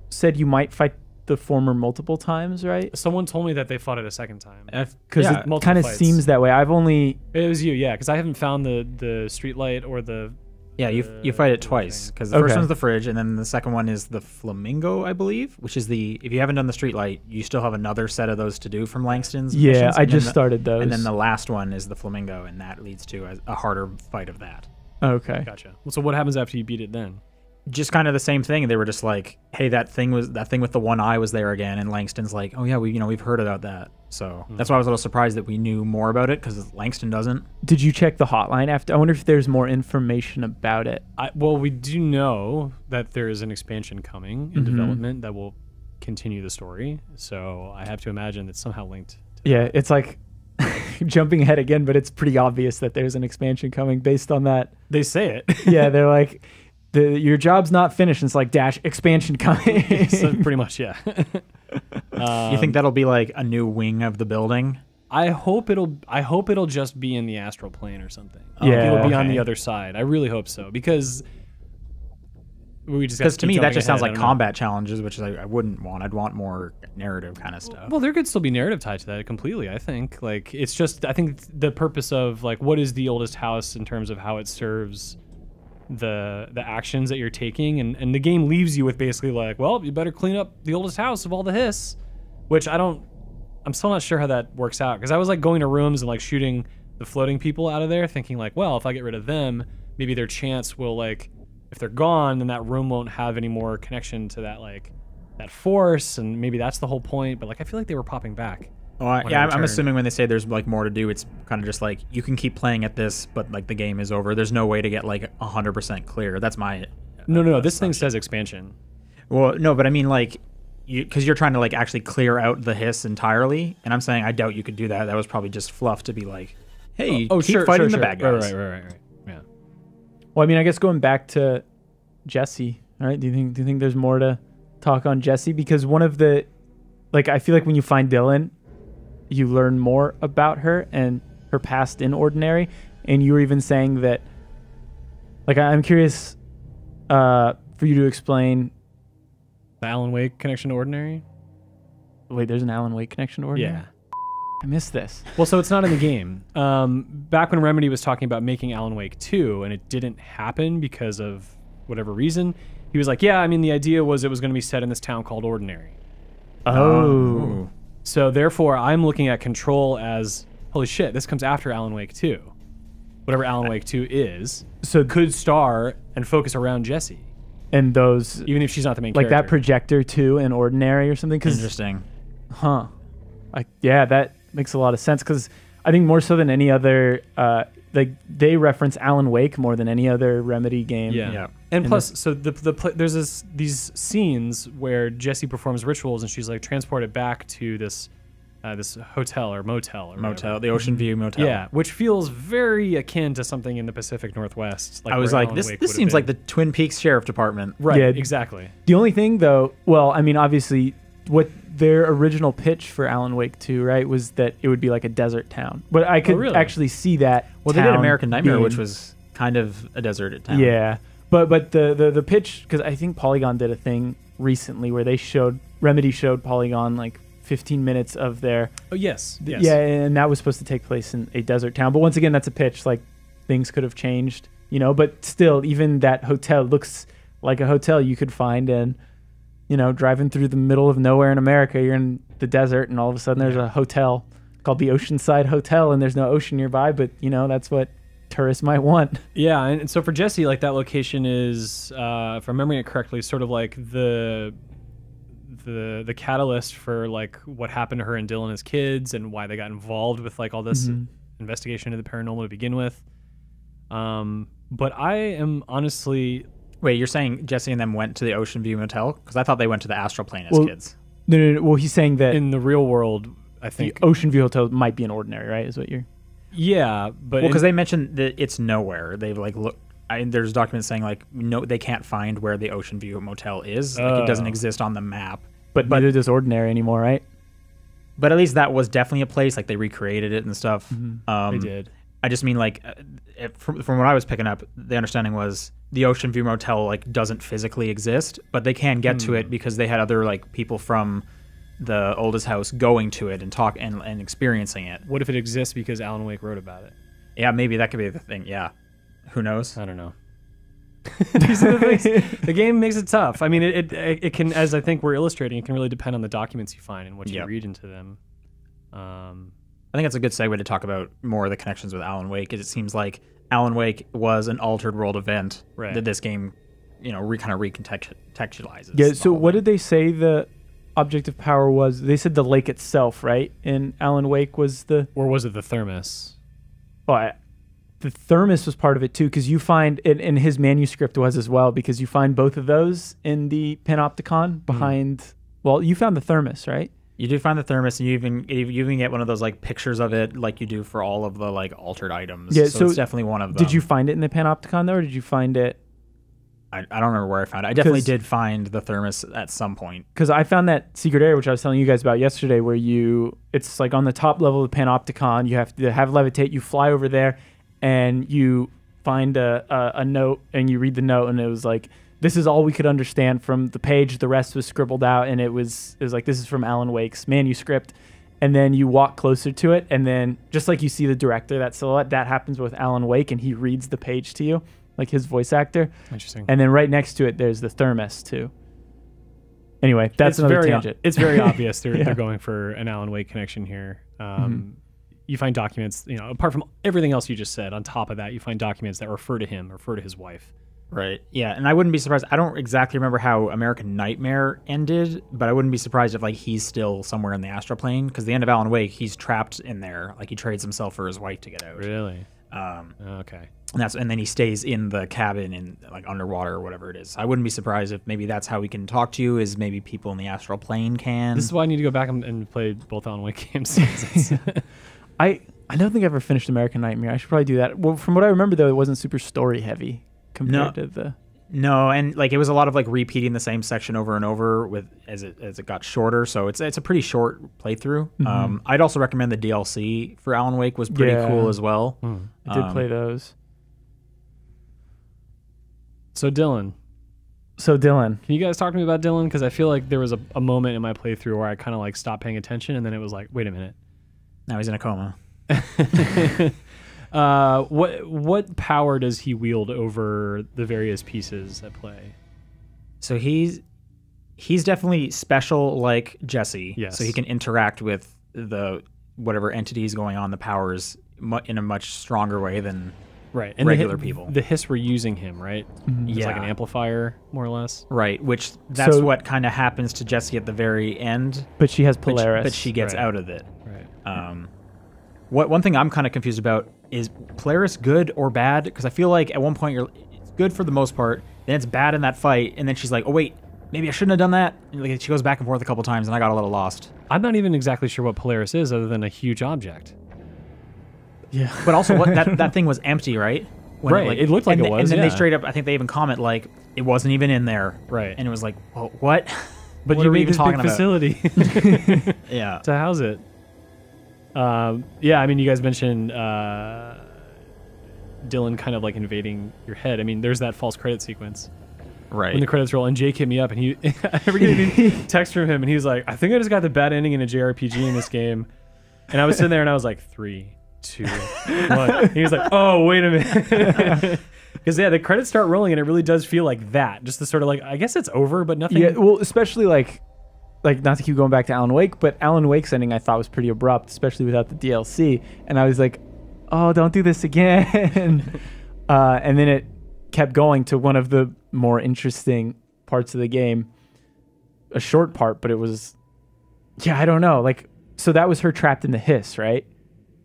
S1: said you might fight the former multiple times, right?
S2: Someone told me that they fought it a second time.
S1: Because
S3: Yeah,
S1: it kind of seems that way. I've only
S2: It was you, yeah, because I haven't found the the street light or the.
S3: Yeah, you you fight it twice because the first one's the fridge, and then the second one is the flamingo, I believe, which is the if you haven't done the street light, you still have another set of those to do from Langston's.
S1: yeah.
S3: missions,
S1: I
S3: and
S1: just
S3: the-
S1: started those.
S3: And then the last one is the flamingo, and that leads to a, a harder fight of that.
S1: okay.
S2: Gotcha. Well, so what happens after you beat it then?
S3: Just kind of the same thing. They were just like, "Hey, that thing was that thing with the one eye was there again," and Langston's like, "Oh yeah, we you know we've heard about that." So that's why I was a little surprised that we knew more about it because Langston doesn't.
S1: Did you check the hotline after? I wonder if there's more information about it.
S2: I, well, we do know that there is an expansion coming in
S1: Mhm.
S2: development that will continue the story. So I have to imagine that's somehow linked. To
S1: Yeah, it's like [LAUGHS] jumping ahead again, but it's pretty obvious that there's an expansion coming based on that.
S2: They say it. [LAUGHS]
S1: Yeah, they're like, the your job's not finished. And it's like dash expansion coming. [LAUGHS]
S2: so pretty much, yeah. um, [LAUGHS]
S3: you think that'll be like a new wing of the building?
S2: I hope it'll. I hope it'll just be in the astral plane or something. I
S1: Yeah.
S2: it'll be on the other side. I really hope so because we just
S3: Because to me, that just sounds like
S2: combat.
S3: combat challenges, which I, I wouldn't want. I'd want more narrative kind of stuff.
S2: Well, there could still be narrative tied to that completely. I think like it's just I think the purpose of like what is the oldest house in terms of how it serves the the actions that you're taking and and the game leaves you with basically like well you better clean up the oldest house of all the hiss which I don't I'm still not sure how that works out. Because I was like going to rooms and like shooting the floating people out of there thinking like well if I get rid of them maybe their chance will like if they're gone then that room won't have any more connection to that like that force and maybe that's the whole point but like I feel like they were popping back
S3: Well, I-
S2: when
S3: yeah,
S2: I
S3: I'm, I'm assuming when they say there's like more to do, it's kind of just like you can keep playing at this, but like the game is over. There's no way to get like 100% clear. That's my.
S2: no no no
S3: uh,
S2: this thing says expansion
S3: Well, no, but I mean like, you because you're trying to like actually clear out the hiss entirely, and I'm saying I doubt you could do that. That was probably just fluff to be like, hey,
S2: oh
S3: keep
S2: sure
S3: fighting
S2: sure,
S3: the
S2: sure.
S3: bad guys.
S2: right right right right, right. yeah
S1: well, I mean, I guess going back to Jesse. All right. Do you think do you think there's more to talk on Jesse? Because one of the, like, I feel like when you find Dylan, you learn more about her and her past in Ordinary, and you were even saying that. Like, I- I'm curious, uh, for you to explain.
S2: the Alan Wake connection to ordinary
S1: Wait, there's an Alan Wake connection to Ordinary.
S2: yeah
S1: I missed this.
S2: Well, so it's not in the game. Um, back when Remedy was talking about making Alan Wake 2 and it didn't happen because of whatever reason, he was like, Yeah, I mean, the idea was it was going to be set in this town called Ordinary.
S1: Oh.
S2: So therefore, I'm looking at Control as holy shit, this comes after Alan Wake 2. Whatever Alan Wake 2 is,
S1: So
S2: could star and focus around Jesse,
S1: and those
S2: even if she's not the main character.
S1: like that
S2: character.
S1: projector too in Ordinary or something. Because
S3: Interesting.
S1: Huh. Like yeah, that makes a lot of sense because I think more so than any other, uh, like they reference Alan Wake more than any other Remedy game.
S2: Yeah.
S3: Yeah.
S2: And
S1: In
S2: plus, so the the pla there's this these scenes where Jesse performs rituals and she's like transported back to this uh, this hotel or motel or
S3: motel,
S2: whatever.
S3: the Ocean View Motel.
S2: Yeah, which feels very akin to something in the Pacific Northwest. Like
S3: I was like,
S2: Alan
S3: this
S2: Wake
S3: this
S2: would've
S3: seems like the. Twin Peaks Sheriff Department.
S2: right.
S1: Yeah.
S2: exactly.
S1: The only thing, though, well, I mean, obviously, what their original pitch for Alan Wake 2, right, was that it would be like a desert town. But I could
S2: really?
S1: actually see that.
S3: Well, they did American Nightmare,
S1: being-
S3: which was kind of a deserted town.
S1: Yeah, but but the the, the pitch because I think Polygon did a thing recently where they showed Remedy showed Polygon like 15 minutes of their
S2: Oh yes, yes.
S1: yeah, and that was supposed to take place in a desert town. But once again, that's a pitch. Like things could have changed, you know. But still, even that hotel looks like a hotel you could find in, you know, driving through the middle of nowhere in America. You're in the desert, and all of a sudden there's a hotel called the Oceanside Hotel, and there's no ocean nearby. But you know, that's what tourists might want. [LAUGHS]
S2: Yeah, and, so for Jesse, like that location is, uh, if I'm remembering it correctly, sort of like the the the catalyst for like what happened to her and Dylan as kids and why they got involved with like all this
S1: Mhm.
S2: investigation into the paranormal to begin with. Um, but I am honestly
S3: Wait, you're saying Jesse and them went to the Ocean View Motel? Because I thought they went to the astral plane as
S1: Well,
S3: kids.
S1: No, no, no. Well, he's saying that
S2: in the real world. I
S1: the
S2: think
S1: Ocean View Hotel might be an ordinary, right? Is what you're.
S2: yeah, but
S3: Well, because
S2: in-
S3: they mentioned that it's nowhere. They've like look. I, there's documents saying like no, they can't find where the Ocean View Motel is. Like it doesn't
S2: Oh.
S3: exist on the map.
S1: But, neither does ordinary anymore, right?
S3: But at least that was definitely a place. Like they recreated it and stuff. Um,
S2: they did.
S3: I just mean like, uh, it, from, from what I was picking up, the understanding was the Ocean View Motel like doesn't physically exist, but they can get to it because they had other like people from the oldest house going to it and talk and, and experiencing it.
S2: What if it exists because Alan Wake wrote about it?
S3: Yeah, maybe that could be the thing. Yeah, who knows?
S2: I don't know. [LAUGHS] These are the things. The game makes it tough. I mean, it, it it can, as I think we're illustrating, it can really depend on the documents you find and what you
S3: Yep.
S2: read into them. Um,
S3: I think that's a good segue to talk about more of the connections with Alan Wake, because it seems like Alan Wake was an altered world event
S2: Right.
S3: that this game, you know, re, kind of recontextualizes.
S1: Yeah. So what
S3: thing.
S1: did they say the object of power was? They said the lake itself, right? And Alan Wake was the.
S2: or was it the thermos?
S1: Oh, I, the thermos was part of it too, because you find it in his manuscript was as well, because you find both of those in the panopticon hmm. behind. Well, you found the thermos, right?
S3: You do find the thermos, and you even you even get one of those like pictures of it, like you do for all of the like altered items.
S1: Yeah,
S3: so,
S1: so
S3: it's definitely one of them.
S1: Did you find it in the panopticon though, or did you find it?
S3: I, I don't remember where I found it. I definitely did find the thermos at some point.
S1: because I found that secret area, which I was telling you guys about yesterday, where you it's like on the top level of the panopticon. You have to have levitate. You fly over there, and you find a, a a note, and you read the note, and it was like this is all we could understand from the page. The rest was scribbled out, and it was it was like this is from Alan Wake's manuscript. And then you walk closer to it, and then just like you see the director, that silhouette, that happens with Alan Wake, and he reads the page to you, like his voice actor.
S2: Interesting.
S1: And then right next to it, there's the thermos too. Anyway, that's
S2: it's
S1: another
S2: very,
S1: tangent.
S2: It's very [LAUGHS] obvious they're,
S1: Yeah.
S2: they're going for an Alan Wake connection here. Um,
S1: Mm-hmm.
S2: You find documents, you know, apart from everything else you just said. On top of that, you find documents that refer to him, refer to his wife.
S3: Right. Yeah, and I wouldn't be surprised. I don't exactly remember how American Nightmare ended, but I wouldn't be surprised if like he's still somewhere in the astral plane because the end of Alan Wake, he's trapped in there. Like he trades himself for his wife to get out.
S2: Really?
S3: Um,
S2: Okay.
S3: and that's and then he stays in the cabin in like underwater or whatever it is. I wouldn't be surprised if maybe that's how we can talk to you. Is maybe people in the astral plane can.
S2: This is why I need to go back and, and play both Alan Wake games. [LAUGHS]
S1: I I don't think I ever finished American Nightmare. I should probably do that. Well, from what I remember though, it wasn't super story heavy compared
S3: No.
S1: to the.
S3: No, and like it was a lot of like repeating the same section over and over with as it as it got shorter. So it's it's a pretty short playthrough. Um, I'd also recommend the DLC for Alan Wake was pretty
S1: Yeah.
S3: cool as well.
S1: I did
S3: Um,
S1: play those.
S2: so Dylan,
S1: So Dylan,
S2: can you guys talk to me about Dylan? Because I feel like there was a, a moment in my playthrough where I kind of like stopped paying attention, and then it was like, wait a minute.
S3: Now he's in a coma. [LAUGHS] [LAUGHS]
S2: uh, what what power does he wield over the various pieces at play?
S3: So he's he's definitely special like Jesse.
S2: Yes.
S3: So he can interact with the whatever entities going on, the powers mu- in a much stronger way than
S2: Right, and
S3: Regular
S2: the,
S3: people.
S2: The hiss we're using him, right? It's like an amplifier, more or less.
S3: right. Which that's
S1: So-
S3: what kind of happens to Jesse at the very end.
S1: but she has
S3: But she,
S1: Polaris.
S3: but she gets
S2: Right.
S3: out of it.
S2: Right.
S3: Um, what one thing I'm kind of confused about is Polaris good or bad? Because I feel like at one point you're it's good for the most part, then it's bad in that fight, and then she's like, oh wait, maybe I shouldn't have done that. And, like, she goes back and forth a couple times, and I got a little lost.
S2: I'm not even exactly sure what Polaris is, other than a huge object.
S1: Yeah. [LAUGHS]
S3: But also, what that that thing was empty, right? When
S2: Right, it looked like it was,
S3: And then
S2: yeah.
S3: they straight up, I think they even comment like it wasn't even in there.
S2: Right.
S3: And it was like, well, what?
S2: But [LAUGHS]
S3: What
S2: you made
S3: even
S2: this big
S3: talking about?
S2: facility [LAUGHS]
S3: Yeah.
S2: to house it. Um, yeah, I mean, you guys mentioned uh, Dylan kind of like invading your head. I mean, there's that false credit sequence
S3: Right.
S2: when the credits roll, and Jake hit me up, and he, I never get any text from him, and he was like, "I think I just got the bad ending in a JRPG in this game," and I was sitting there, and I was like, three, two, one. He was like, "Oh, wait a minute." [LAUGHS] Because yeah, the credits start rolling, and it really does feel like that. Just the sort of like, I guess it's over, but nothing.
S1: Yeah, well, especially like, like not to keep going back to Alan Wake, but Alan Wake's ending I thought was pretty abrupt, especially without the DLC. And I was like, oh, don't do this again. [LAUGHS] uh, and then it kept going to one of the more interesting parts of the game, a short part, but it was, yeah, I don't know. Like, so that was her trapped in the hiss, right?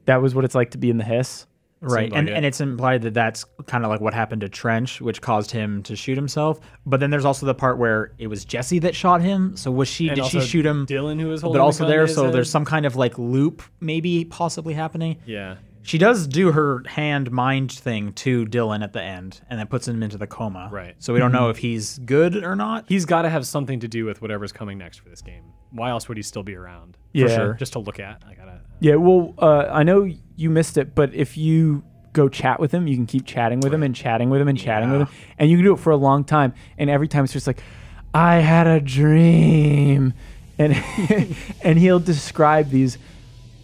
S1: That was what it's like to be in the hiss.
S3: Right,
S2: Seemed like
S3: and
S2: it.
S3: and it's implied that that's kind of like what happened to Trench, which caused him to shoot himself. But then there's also the part where it was Jesse that shot him. So was she?
S2: And
S3: did she shoot him?
S2: Dylan, who was holding,
S3: But also
S2: the gun
S3: there, so
S2: head?
S3: there's some kind of like loop maybe possibly happening.
S2: Yeah.
S3: She does do her hand mind thing to Dylan at the end, and then puts him into the coma.
S2: Right.
S3: So we don't know if he's good or not.
S2: He's got to have something to do with whatever's coming next for this game. Why else would he still be around?
S1: Yeah.
S3: sure.
S2: Just to look at. I gotta.
S1: Yeah, well, uh, I know you missed it, but if you go chat with him, you can keep chatting with him and chatting with him and chatting with him, and you can do it for a long time. And every time it's just like, I had a dream, and [LAUGHS] and he'll describe these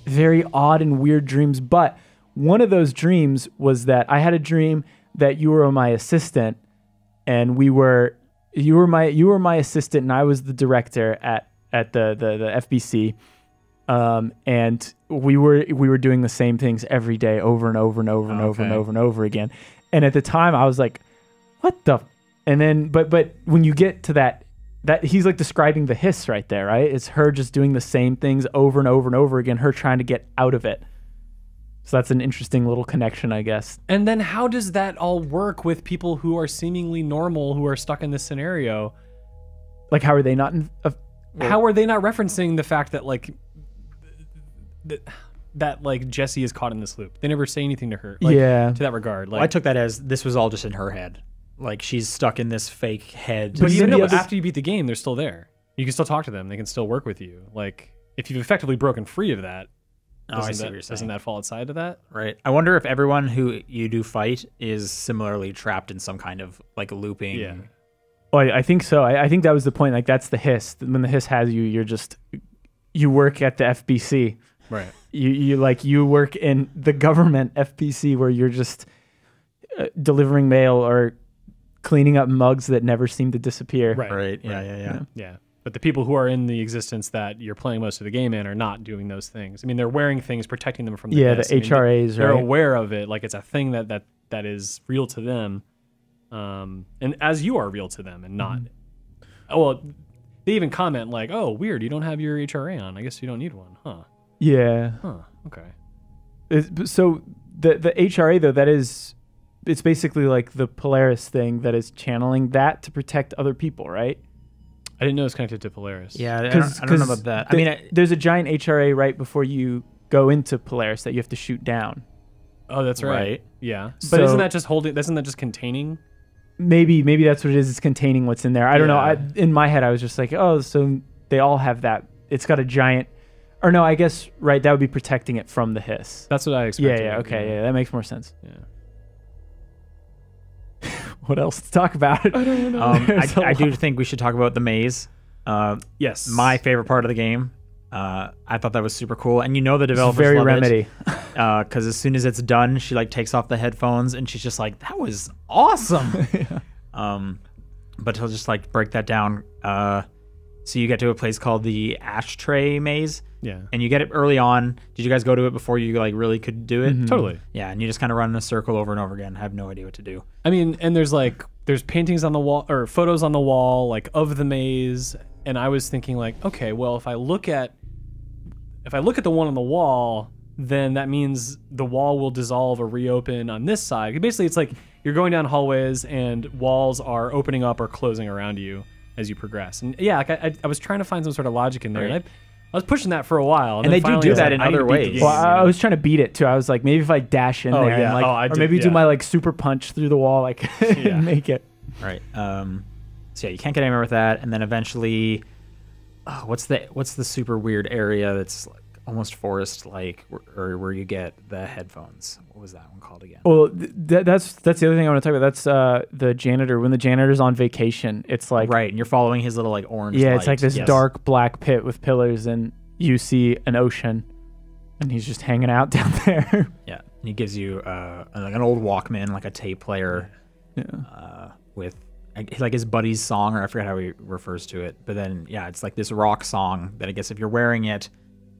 S1: very odd and weird dreams. But one of those dreams was that I had a dream that you were my assistant, and we were you were my you were my assistant, and I was the director at at the the, the FBC um, and we were we were doing the same things every day over and over and over and over and
S3: Okay.
S1: over and over again. And at the time, I was like, "What the?" f-" And then, but but when you get to that, that he's like describing the hiss right there, right? It's her just doing the same things over and over and over again. Her trying to get out of it. So that's an interesting little connection, I guess.
S2: And then how does that all work with people who are seemingly normal who are stuck in this scenario?
S1: Like, how are they not in? Uh,
S2: how are they not referencing the fact that like that, that like Jesse is caught in this loop? They never say anything to her. Like,
S1: Yeah.
S2: To that regard. Like,
S3: I took that as this was all just in her head. Like she's stuck in this fake head.
S2: but
S1: But
S2: even though after you beat the game, they're still there. You can still talk to them. They can still work with you. Like if you've effectively broken free of that,
S3: Oh,
S2: doesn't,
S3: see
S2: that,
S3: what you're
S2: doesn't that fall outside of that?
S3: Right. I wonder if everyone who you do fight is similarly trapped in some kind of like looping.
S2: Yeah.
S1: Oh, I, I think so. I, I think that was the point. Like, that's the hiss. When the hiss has you, you're just you work at the FBC.
S2: Right.
S1: you you like you work in the government FBC where you're just uh, delivering mail or cleaning up mugs that never seem to disappear.
S2: Right.
S3: Right. Yeah. Yeah. Yeah.
S2: Yeah. But the people who are in the existence that you're playing most of the game in are not doing those things. I mean, they're wearing things protecting them from the
S1: Yeah,
S2: hiss.
S1: the
S2: I mean,
S1: HRAs,
S2: They're
S1: right?
S2: aware of it, like it's a thing that that that is real to them, um, and as you are real to them, and not.
S1: Mm-hmm.
S2: Oh well, they even comment like, "Oh, weird, you don't have your HRA on. I guess you don't need one, huh?
S1: Yeah.
S2: Huh? Okay.
S1: It's- so the the HRA though that is it's basically like the Polaris thing that is channeling that to protect other people, right?
S2: I didn't know it was connected to Polaris.
S3: Yeah. I don't, I don't know about that. I mean, I,
S1: there's a giant HRA right before you go into Polaris that you have to shoot down.
S2: Oh, that's right.
S3: Right.
S2: Yeah. But
S1: So-
S2: isn't that just holding? Isn't that just containing?
S1: maybe maybe that's what it is. It's containing what's in there. I don't know. I, in my head, I was just like, oh, so they all have that. It's got a giant, or no, I guess right. That would be protecting it from the hiss.
S2: That's what I
S1: Yeah,
S2: expected.
S1: yeah, okay, yeah, that makes more sense.
S2: Yeah. [LAUGHS]
S1: What else to talk about? I don't know.
S3: um, [LAUGHS] I, I do think we should talk about the maze. Uh,
S2: Yes.
S3: my favorite part of the game. Uh, I thought that was super cool, and you know the developers
S1: very
S3: love
S1: remedy.
S3: because as soon as it's done, she like takes off the headphones and she's just like, "That was awesome." [LAUGHS] yeah. Um, but he'll just like break that down. Uh, so you get to a place called the Ashtray Maze,
S2: Yeah.
S3: and you get it early on. Did you guys go to it before you like really could do it?
S1: Mm-hmm.
S2: Totally.
S3: Yeah, and you just kind of run in a circle over and over again. have no idea what to do.
S2: I mean, and there's like there's paintings on the wall or photos on the wall like of the maze, and I was thinking like, okay, well, if I look at if I look at the one on the wall, then that means the wall will dissolve or reopen on this side. Basically, it's like you're going down hallways and walls are opening up or closing around you. as you progress. And yeah, like I, I, I was trying to find some sort of logic in there,
S3: Right.
S2: I, was pushing that for a while. And,
S3: And they do do that
S2: like,
S3: in other
S2: to beat the
S3: ways.
S1: Well, I, was trying to beat it too. I was like, maybe if I dash in
S2: Oh,
S1: there,
S2: yeah.
S1: and like,
S2: Oh, I
S1: or maybe do my like super punch through the wall, like [LAUGHS]
S2: Yeah.
S1: make it.
S3: Right. Um, so yeah, you can't get anywhere with that, and then eventually, oh, what's the what's the super weird area that's like almost forest like, or where you get the headphones? What was that one called again?
S1: Well, th- th- that's that's the other thing I want to talk about. That's uh, the janitor. When the janitor's on vacation, it's like
S3: right, and you're following his little like orange.
S1: yeah, it's like this
S3: Yes.
S1: dark black pit with pillars, and you see an ocean, and he's just hanging out [LAUGHS] down there.
S3: Yeah, and he gives you uh, like an old Walkman, like a tape player,
S1: yeah.
S3: uh, with like his buddy's song, or I forget how he refers to it. But then yeah, it's like this rock song that I guess if you're wearing it,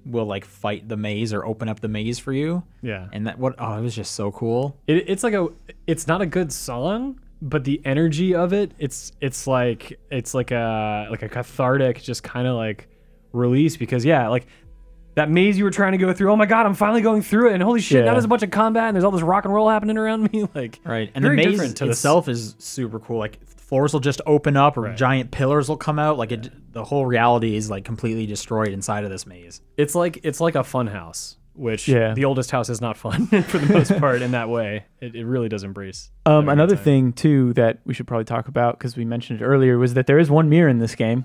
S3: will like fight the maze or open up the maze for you.
S2: yeah.
S3: And that what oh, it was just so cool.
S2: It, it's like a it's not a good song but the energy of it it's it's like it's like a like a cathartic just kind of like release because yeah like that maze you were trying to go through oh my god i'm finally going through it and holy shit now
S1: Yeah.
S2: there's a bunch of combat and there's all this rock and roll happening around me [LAUGHS] like
S3: Right, and the maze
S2: different to the s-
S3: itself is super cool. Like floors will just open up, or
S2: Right.
S3: giant pillars will come out. Like it, the whole reality is like completely destroyed inside of this maze.
S2: it's like it's like a fun house which
S1: Yeah.
S2: the oldest house is not fun [LAUGHS] for the most part in that way it, it really does embrace
S1: Um,
S2: having a good
S1: another thing too that we should probably talk about because we mentioned it earlier was that there is one mirror in this game,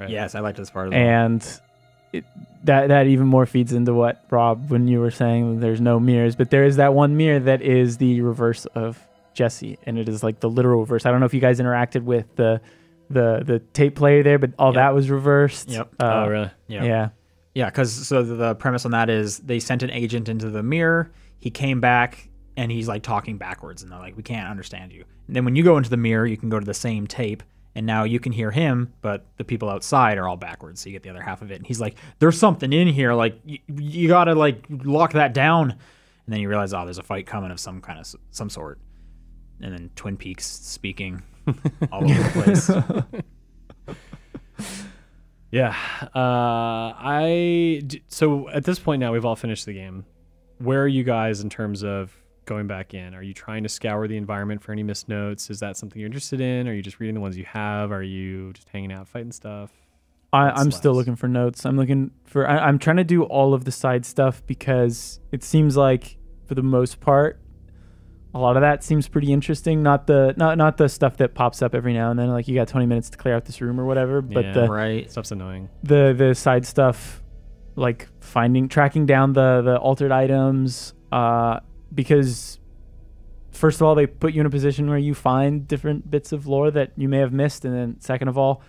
S2: Right.
S3: Yes, I liked this part. As well.
S1: and it, that that even more feeds into what Rob when you were saying there's no mirrors, but there is that one mirror that is the reverse of Jesse, and it is like the literal reverse. I don't know if you guys interacted with the the the tape player there, but all
S3: Yep.
S1: that was reversed.
S3: Yep.
S1: Uh,
S2: oh really
S3: yeah,
S1: Yeah.
S3: yeah. Because so the premise on that is they sent an agent into the mirror. He came back and he's like talking backwards, and they're like, "We can't understand you." And then when you go into the mirror, you can go to the same tape. And now you can hear him, but the people outside are all backwards, so you get the other half of it. And he's like, "There's something in here. Like you, you gotta like lock that down." And then you realize, oh, there's a fight coming of some kind of some sort. And then Twin Peaks speaking [LAUGHS] all over the place. [LAUGHS]
S2: Yeah. Uh, I d- so at this point now we've all finished the game. Where are you guys in terms of going back in? Are you trying to scour the environment for any missed notes? Is that something you're interested in? Are you just reading the ones you have? Are you just hanging out fighting stuff?
S1: I, I'm still looking for notes. I'm looking for. I, I'm trying to do all of the side stuff because it seems like, for the most part, a lot of that seems pretty interesting. Not the not not the stuff that pops up every now and then. Like you got 20 minutes to clear out this room or whatever. But
S2: Yeah.
S1: the
S3: right.
S2: Stuff's annoying.
S1: the the side stuff, like finding tracking down the the altered items, uh, because first of all they put you in a position where you find different bits of lore that you may have missed, and then second of all,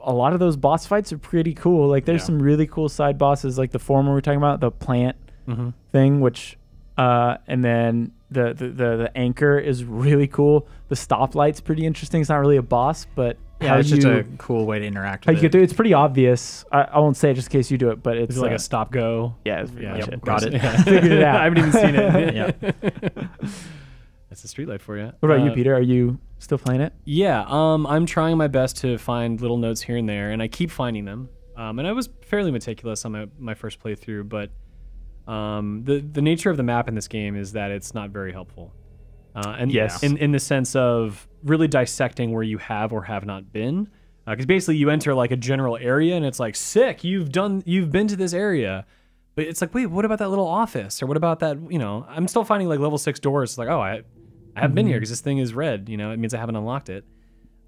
S1: a lot of those boss fights are pretty cool. Like there's
S3: Yeah.
S1: some really cool side bosses, like the former we are talking about, the plant
S2: Mm-hmm.
S1: thing, which uh, and then the, the the the anchor is really cool. The stoplight's pretty interesting. It's not really a boss, but
S3: Yeah,
S1: how
S3: it's just a cool way to interact with
S1: you
S3: it.
S1: It's pretty obvious. I, I won't say it just in case you do it, but it's
S2: Is it like
S1: uh,
S2: a stop go?
S1: yeah, it's
S2: Yeah, of
S1: it.
S3: got it. [LAUGHS]
S2: Yeah.
S1: Figured it out. [LAUGHS]
S2: I haven't even seen it. [LAUGHS]
S3: Yeah.
S2: That's the streetlight for you.
S1: What about you,
S2: Uh,
S1: Peter? Are you still playing it?
S2: Yeah, um, I'm trying my best to find little notes here and there, and I keep finding them. Um, and I was fairly meticulous on my, my first playthrough, but um, the the nature of the map in this game is that it's not very helpful. Uh, and
S1: Yes.
S2: in in the sense of really dissecting where you have or have not been, because basically you enter like a general area and it's like sick, you've done you've been to this area, but it's like wait, what about that little office or what about that? You know, I'm still finding like level six doors. It's like oh, I I haven't been here because this thing is red. You know, it means I haven't unlocked it.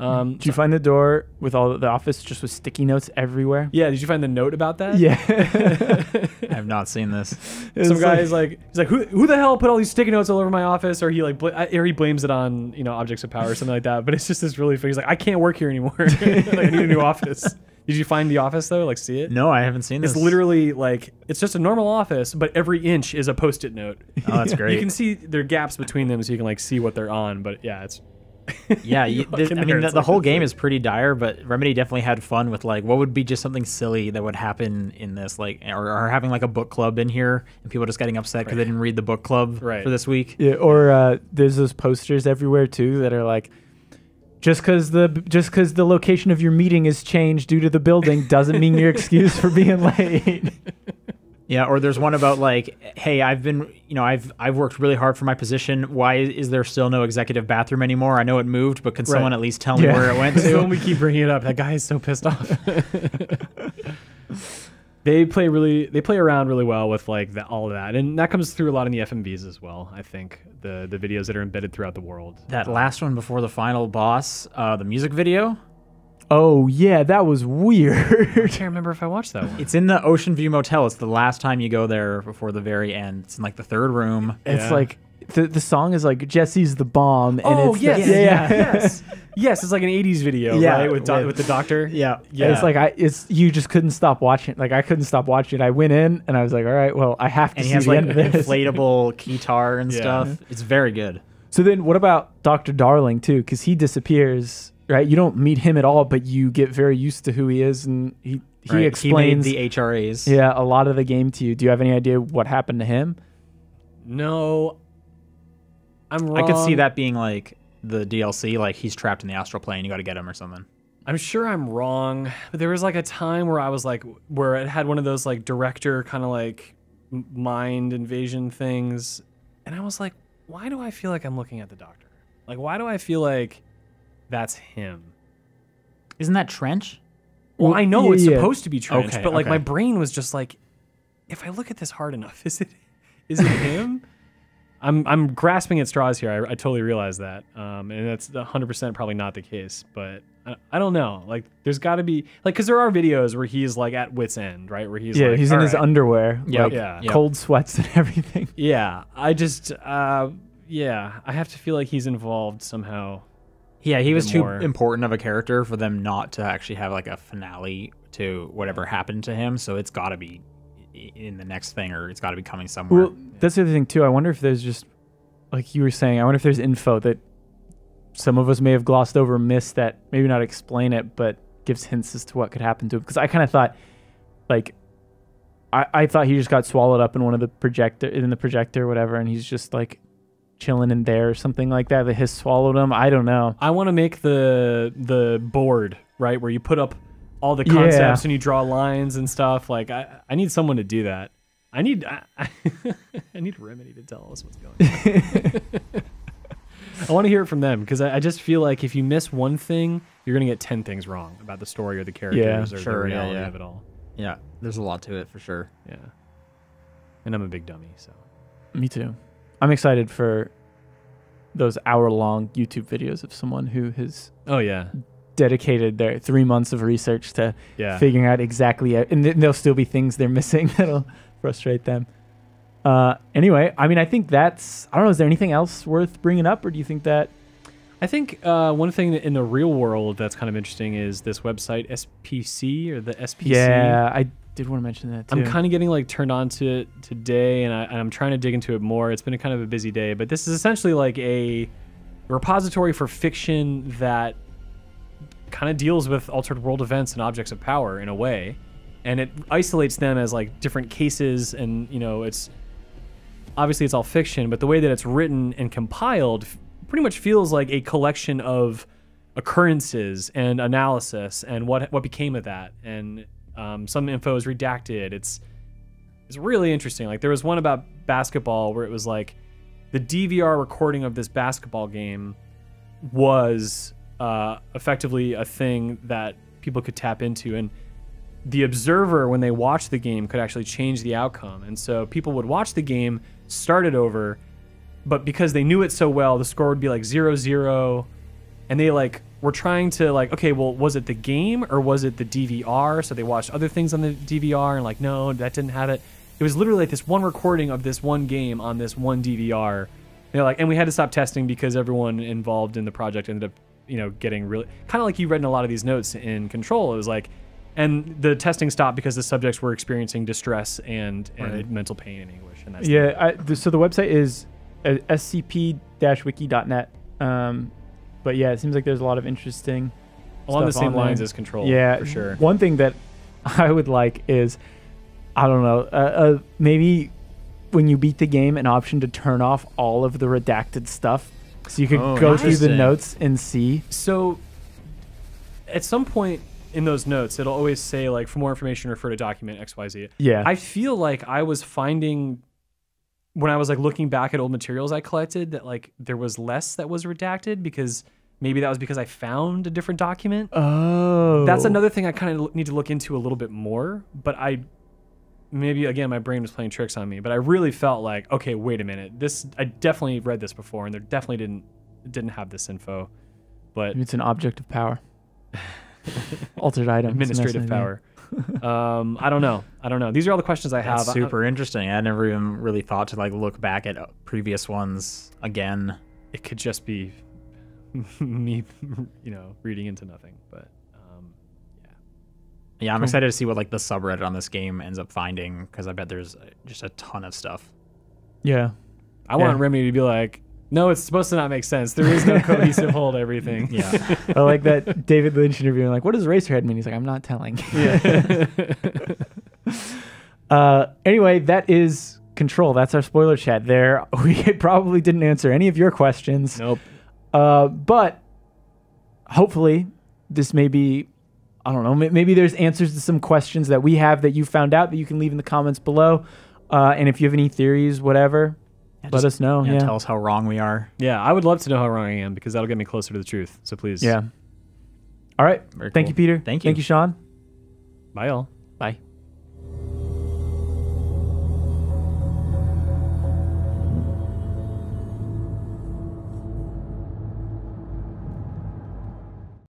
S2: Um,
S1: Did you find the door with all the office just with sticky notes everywhere?
S2: yeah, did you find the note about that?
S1: Yeah. [LAUGHS]
S3: I have not seen this.
S2: Some guy is like, he's like, who, who the hell put all these sticky notes all over my office? Or he like, bl- or he blames it on you know objects of power or something like that. But it's just this really. He's like, I can't work here anymore. [LAUGHS] like, I need a new [LAUGHS] office. Did you find the office though? Like, see it?
S3: No, I haven't seen this.
S2: It's literally like it's just a normal office, but every inch is a post-it note.
S3: Oh, that's great.
S2: You can see there are gaps between them, so you can like see what they're on. But yeah, it's [LAUGHS]
S3: yeah,
S2: you [LAUGHS]
S3: you, this, I mean, the,
S2: it's
S3: the whole game
S2: thing.
S3: is pretty dire, but Remedy definitely had fun with like what would be just something silly that would happen in this, like, or, or having like a book club in here and people just getting upset because they didn't read the book club
S2: Right.
S3: for this week.
S1: yeah. Or uh, there's those posters everywhere too that are like, just because the just because the location of your meeting is changed due to the building doesn't mean you're excused for being [LAUGHS] late.
S3: Yeah, or there's one about like, hey, I've been, you know, I've I've worked really hard for my position. Why is there still no executive bathroom anymore? I know it moved, but can someone at least tell me
S1: Yeah.
S3: where it went
S2: That's [LAUGHS] when
S3: to?
S2: we keep bringing it up. That guy is so pissed off. [LAUGHS] they play really, they play around really well with like the, all of that, and that comes through a lot in the FMVs as well. I think the the videos that are embedded throughout the world.
S3: that last one before the final boss, uh, the music video.
S1: Oh yeah, that was weird.
S2: I can't remember if I watched that one.
S3: It's in the Ocean View Motel. It's the last time you go there before the very end. It's in like the third room.
S1: It's
S2: Yeah.
S1: like the the song is like Jesse's the bomb, and
S2: oh
S1: it's
S2: yes,
S1: the, yeah, yeah.
S2: yes, [LAUGHS] yes. It's like an '80s video,
S3: Yeah,
S2: right? With do-
S3: with-
S2: with the doctor.
S3: Yeah,
S2: Yeah.
S1: It's like I it's you just couldn't stop watching. Like I couldn't stop watching. I went in and I was like, all right, well I have to
S3: and he
S1: see
S3: has
S1: the
S3: like
S1: end of this.
S3: inflatable [LAUGHS] guitar and
S2: Yeah.
S3: stuff. It's very good.
S1: So then, what about Doctor Darling too? Because he disappears, right? You don't meet him at all, but you get very used to who he is, and he he
S3: Right.
S1: explains
S3: he made the HRAs.
S1: yeah a lot of the game to you. Do you have any idea what happened to him?
S2: no, I'm wrong.
S3: I could see that being like the DLC, like he's trapped in the astral plane. You got to get him or something.
S2: I'm sure I'm wrong, but there was like a time where I was like, where it had one of those like director kind of like mind invasion things, and I was like, why do I feel like I'm looking at the doctor? Like, why do I feel like that's him?
S3: Isn't that Trench?
S2: Well,
S1: Well,
S2: I know
S1: yeah,
S2: it's
S1: yeah.
S2: supposed to be Trench,
S3: Okay,
S2: but like my brain was just like, if I look at this hard enough, [LAUGHS] is it is it him? [LAUGHS] I'm I'm grasping at straws here. I, I totally realize that, um, and that's 100 percent probably not the case. But I, I don't know. Like, there's got to be like because there are videos where he's like at wit's end, right? Where he's
S1: yeah,
S2: like,
S1: he's in
S2: "All
S1: his underwear,
S3: Yep.
S1: like
S2: Yeah.
S3: Yep.
S1: cold sweats and [LAUGHS] everything.
S2: Yeah, I just uh, yeah, I have to feel like he's involved somehow.
S3: Yeah, he was too
S2: more.
S3: important of a character for them not to actually have like a finale to whatever happened to him. So it's got to be in the next thing, or it's got to be coming somewhere.
S1: Well, that's the other thing too. I wonder if there's just like you were saying. I wonder if there's info that some of us may have glossed over, missed that maybe not explain it, but gives hints as to what could happen to him. Because I kind of thought, like, I, I thought he just got swallowed up in one of the projector in the projector or whatever, and he's just like chilling in there or something like that. that hiss swallowed him. I don't know.
S2: I want to make the the board right where you put up all the
S1: Yeah.
S2: concepts and you draw lines and stuff. Like I, I need someone to do that. I need I, [LAUGHS] I need Remedy to tell us what's going on. [LAUGHS] I want to hear it from them because I, I just feel like if you miss one thing, you're gonna get ten things wrong about the story or the characters or the
S3: sure, yeah,
S2: reality
S3: yeah.
S2: of it all.
S3: yeah, there's a lot to it for sure.
S2: Yeah, and I'm a big dummy, so
S1: Me too. I'm excited for those hour-long YouTube videos of someone who has
S2: oh yeah,
S1: dedicated their three months of research to
S2: yeah.
S1: figuring out exactly, and th- there'll still be things they're [LAUGHS] missing [LAUGHS] that'll frustrate them. Uh, anyway, I mean, I think that's. I don't know. Is there anything else worth bringing up, or do you think that?
S2: I think uh, one thing in the real world that's kind of interesting is this website SCP or the SCP.
S1: Yeah, I did want to mention that too.
S2: I'm kind of getting like turned on to it today, and, I, and I'm trying to dig into it more. It's been a kind of a busy day, but this is essentially like a repository for fiction that kind of deals with altered world events and objects of power in a way, and it isolates them as like different cases, and you know, it's obviously it's all fiction, but the way that it's written and compiled pretty much feels like a collection of occurrences and analysis and what what became of that and um, some info is redacted. It's it's really interesting. Like there was one about basketball where it was like the dvr recording of this basketball game was uh, effectively a thing that people could tap into. And the observer when they watched the game could actually change the outcome. And so people would watch the game start it over but because they knew it so well the score would be like zero zero and they like were trying to like okay well was it the game or was it the dvr so they watched other things on the dvr and like no that didn't have it it was literally like this one recording of this one game on this one dvr they're like and we had to stop testing because everyone involved in the project ended up you know getting really kind of like you read in a lot of these notes in control it was like and the testing stopped because the subjects were experiencing distress and, and
S3: Right.
S2: mental pain and anguish and that's
S1: Yeah. I, so the website is uh, scp-wiki.net. Um, but yeah, it seems like there's a lot of interesting.
S2: along the same
S1: on there.
S2: lines as control
S1: Yeah,
S2: for sure
S1: One thing that [LAUGHS] I would like is, I don't know, uh, uh, maybe when you beat the game, an option to turn off all of the redacted stuff, so you could
S3: Oh,
S1: go through the notes and see.
S2: So, at some point in those notes, it'll always say like for more information, refer to document X Y Z.
S1: Yeah.
S2: I feel like I was finding when I was like looking back at old materials I collected that like there was less that was redacted because maybe that was because I found a different document.
S1: oh.
S2: That's another thing I kind of need to look into a little bit more. But I maybe again my brain was playing tricks on me. But I really felt like okay, wait a minute, this I definitely read this before, and there definitely didn't didn't have this info. But
S1: It's an object of power. [LAUGHS] Altered item.
S2: administrative power. [LAUGHS] [LAUGHS] um, I don't know. I don't know. These are all the questions I have.
S3: That's
S2: I-
S3: super interesting. I never even really thought to like look back at uh, previous ones again.
S2: it could just be [LAUGHS] me, you know, reading into nothing. But um,
S3: Yeah, I'm excited to see what like the subreddit on this game ends up finding because I bet there's uh, just a ton of stuff.
S1: Yeah.
S2: I want
S1: Yeah.
S2: Remedy to be like, no, it's supposed to not make sense. There is no [LAUGHS] cohesive whole to everything.
S3: Yeah, [LAUGHS]
S1: I like that David Lynch interview. Like, what does Eraserhead mean? He's like, I'm not telling.
S2: Yeah.
S1: Uh, anyway, that is Control. That's our spoiler chat there. We probably didn't answer any of your questions.
S2: nope.
S1: Uh, but hopefully, this may be, I don't know, maybe there's answers to some questions that we have that you found out that you can leave in the comments below. Uh, and if you have any theories, whatever, let
S3: just-
S1: us know.
S3: yeah,
S1: Yeah.
S3: Tell us how wrong we are.
S2: Yeah, I would love to know how wrong I am because that'll get me closer to the truth. So please.
S1: Yeah. All right.
S3: Very
S1: Thank
S3: cool.
S1: you, Peter.
S3: Thank you.
S1: Thank
S3: you.
S1: you, Sean.
S2: Bye, all.
S1: Bye.